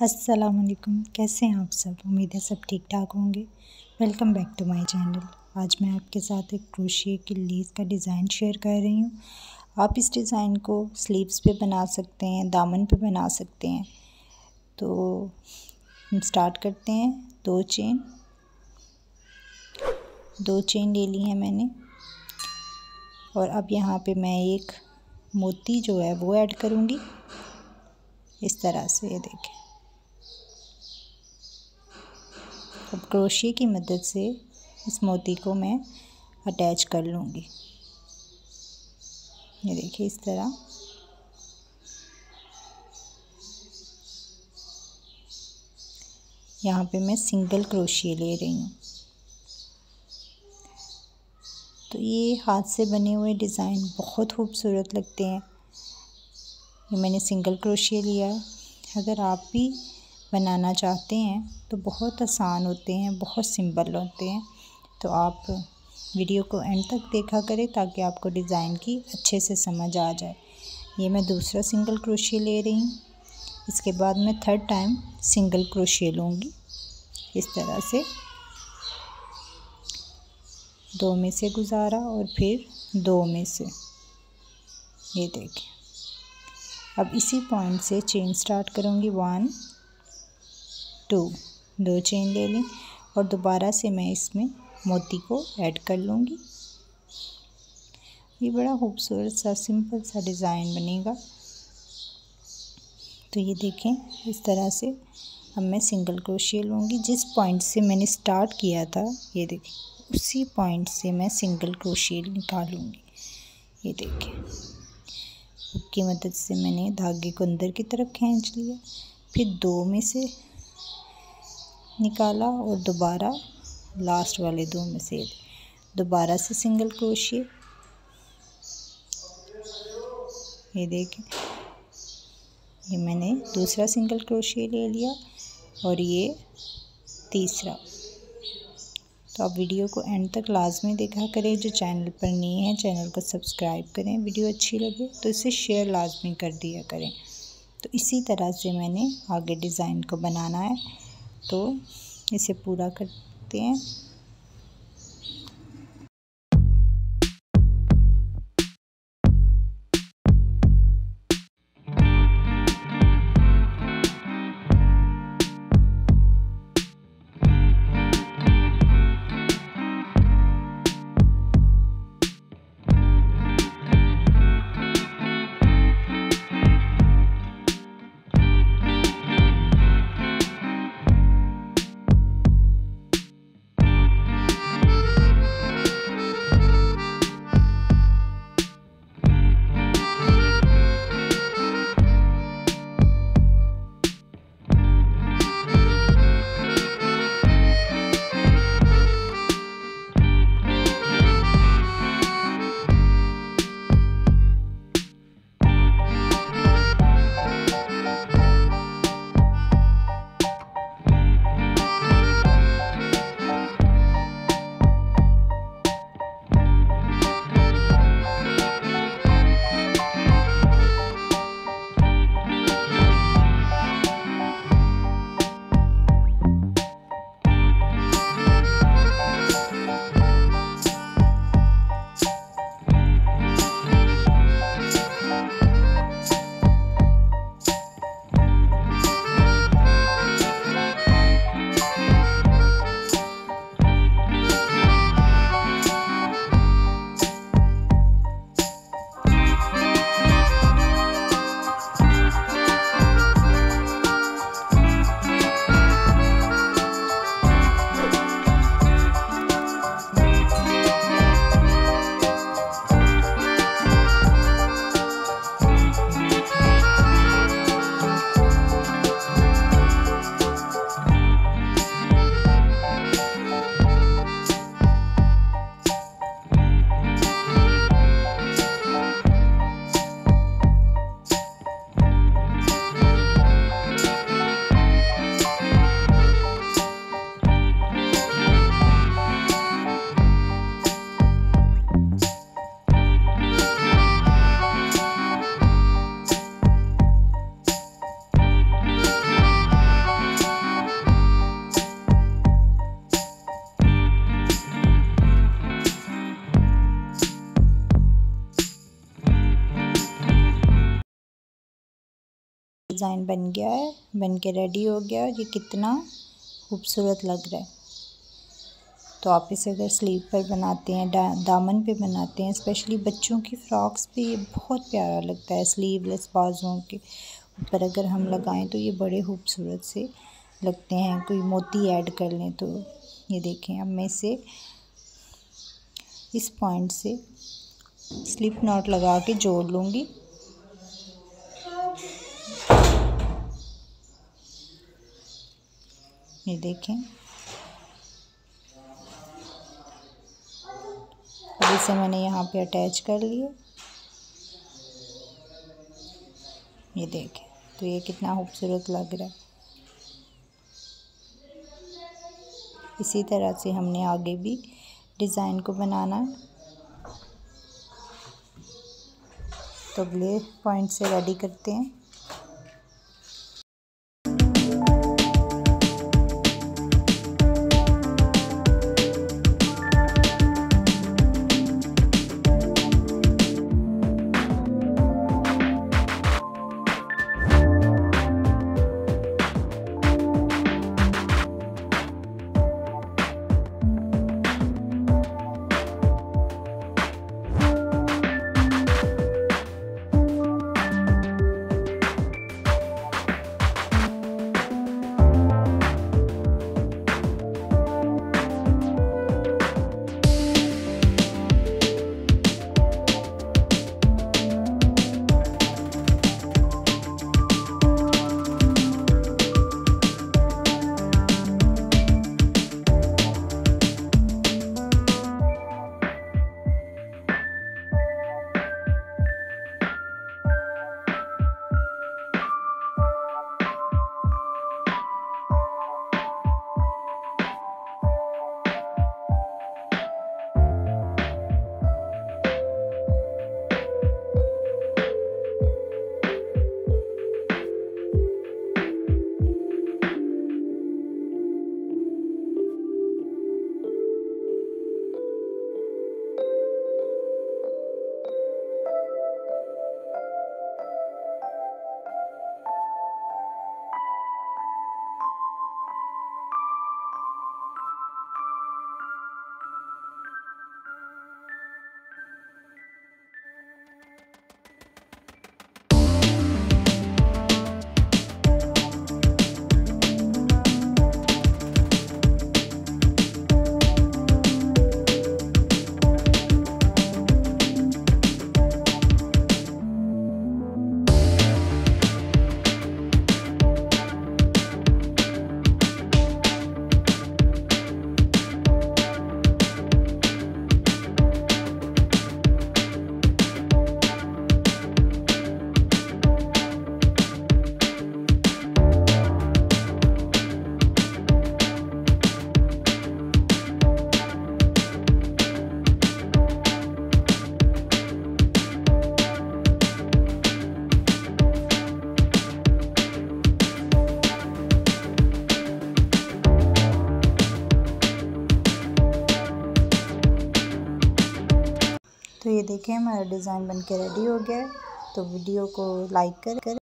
अस्सलाम वालेकुम कैसे हैं आप सब? उम्मीद है सब ठीक ठाक होंगे। Welcome back to my channel आज मैं आपके साथ एक क्रोशिए की लेस का डिज़ाइन शेयर कर रही हूँ। आप इस डिज़ाइन को स्लीव्स पे बना सकते हैं, दामन पे बना सकते हैं। तो हम स्टार्ट करते हैं। दो चेन दो चेन ले ली है मैंने। और अब यहाँ पे मैं एक मोती जो है वो ऐड करूँगी। इस तरह से ये देखें। अब क्रोशिए की मदद से इस मोती को मैं अटैच कर लूँगी। ये देखिए इस तरह। यहाँ पे मैं सिंगल क्रोशिए ले रही हूँ। तो ये हाथ से बने हुए डिज़ाइन बहुत खूबसूरत लगते हैं। ये मैंने सिंगल क्रोशिए लिया है। अगर आप भी बनाना चाहते हैं तो बहुत आसान होते हैं, बहुत सिंपल होते हैं। तो आप वीडियो को एंड तक देखा करें ताकि आपको डिज़ाइन की अच्छे से समझ आ जाए। ये मैं दूसरा सिंगल क्रोशिया ले रही हूँ। इसके बाद मैं थर्ड टाइम सिंगल क्रोशिया लूँगी। इस तरह से दो में से गुजारा और फिर दो में से। ये देखें। अब इसी पॉइंट से चेन स्टार्ट करूँगी। वन टू दो चेन ले लें और दोबारा से मैं इसमें मोती को ऐड कर लूँगी। ये बड़ा खूबसूरत सा सिंपल सा डिज़ाइन बनेगा। तो ये देखें, इस तरह से अब मैं सिंगल क्रोशिया लूँगी। जिस पॉइंट से मैंने स्टार्ट किया था, ये देखें, उसी पॉइंट से मैं सिंगल क्रोशिया निकालूँगी। ये देखें की मदद से मैंने धागे को अंदर की तरफ़ खींच लिया। फिर दो में से निकाला और दोबारा लास्ट वाले दो में से दोबारा से सिंगल क्रोशिए ये देखें ये मैंने दूसरा सिंगल क्रोशिए ले लिया और ये तीसरा। तो आप वीडियो को एंड तक लाजमी देखा करें, जो चैनल पर नहीं है चैनल को सब्सक्राइब करें, वीडियो अच्छी लगे तो इसे शेयर लाजमी कर दिया करें। तो इसी तरह से मैंने आगे डिज़ाइन को बनाना है। तो इसे पूरा करते हैं। डिज़ाइन बन गया है, बन के रेडी हो गया ये कितना खूबसूरत लग रहा है। तो आप इसे अगर स्लीव पर बनाते हैं दामन पे बनाते हैं स्पेशली बच्चों की फ्रॉक्स पे ये बहुत प्यारा लगता है स्लीवलेस बाजुओं के ऊपर अगर हम लगाएँ तो ये बड़े खूबसूरत से लगते हैं। कोई मोती ऐड कर लें तो ये देखें, अब मैं इसे इस पॉइंट से स्लिप नॉट लगा के जोड़ लूँगी। ये देखें। अब इसे मैंने यहाँ पे अटैच कर लिया। ये देखें तो ये कितना खूबसूरत लग रहा है। इसी तरह से हमने आगे भी डिज़ाइन को बनाना है। तो अगले पॉइंट से रेडी करते हैं। तो ये देखें, हमारा डिज़ाइन बनके रेडी हो गया है। तो वीडियो को लाइक कर